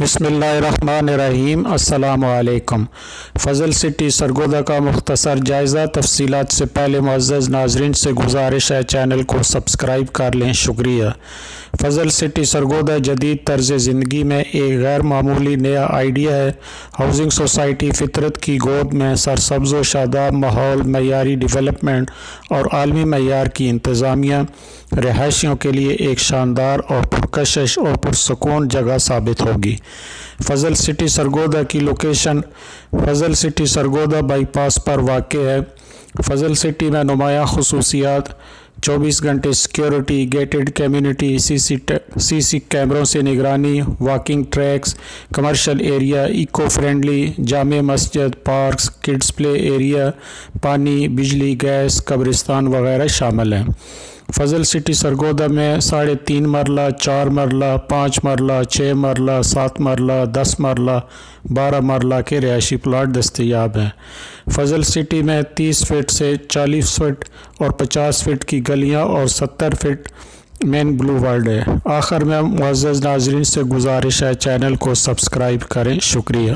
بسم اللہ الرحمن الرحیم، السلام علیکم۔ فضل سٹی سرگودہ کا مختصر جائزہ تفصیلات سے پہلے معزز ناظرین سے گزارش ہے، چینل کو سبسکرائب کر لیں، شکریہ۔ فضل سٹی سرگودہ جدید طرز زندگی میں ایک غیر معمولی نیا آئیڈیا ہے۔ ہاؤسنگ سوسائٹی فطرت کی گود میں سرسبز و شاداب ماحول، معیاری ڈیولپمنٹ اور عالمی معیار کی انتظامیہ رہائشیوں کے لیے ایک شاندار اور پرکشش اور پرسکون جگہ ثابت ہوگی۔ فضل سٹی سرگودہ کی location Fazal city Sargodha bypass پر واقع ہے۔ فضل سٹی میں نمایاں خصوصیات، چوبیس گھنٹے security gated community C C C C کیمروں سے نگرانی walking tracks commercial area eco friendly جامع مسجد پارکس کڈس پلے ایریا پانی، بجلی، گیس، قبرستان وغیرہ شامل ہیں۔ فضل سٹی سرگودہ میں ساڑھے تین مرلہ، چار مرلہ، پانچ مرلہ، چھ مرلہ، سات مرلہ، دس مرلہ، بارہ مرلہ کے رہائشی پلاٹ دستیاب ہیں۔ فضل سٹی میں تیس فٹ سے چالیس فٹ اور پچاس فٹ کی گلیاں اور ستر فٹ مین بلو ورلڈ ہے۔ آخر میں معزز ناظرین سے گزارش ہے چینل کو سبسکرائب کریں۔ شکریہ۔